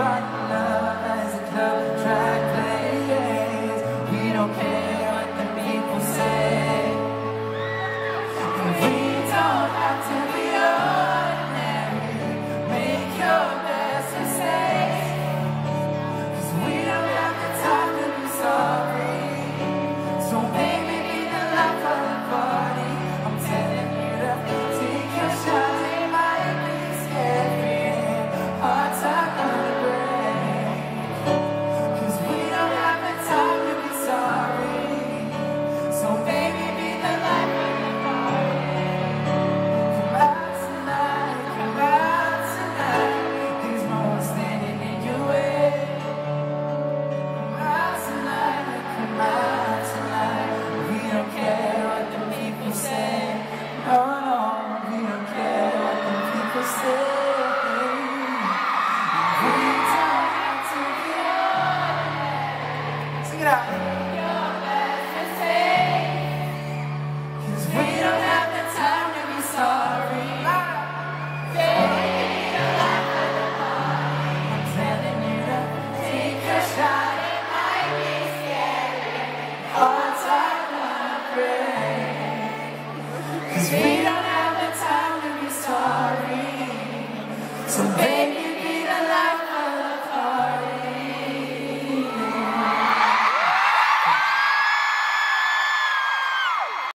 back. Cause we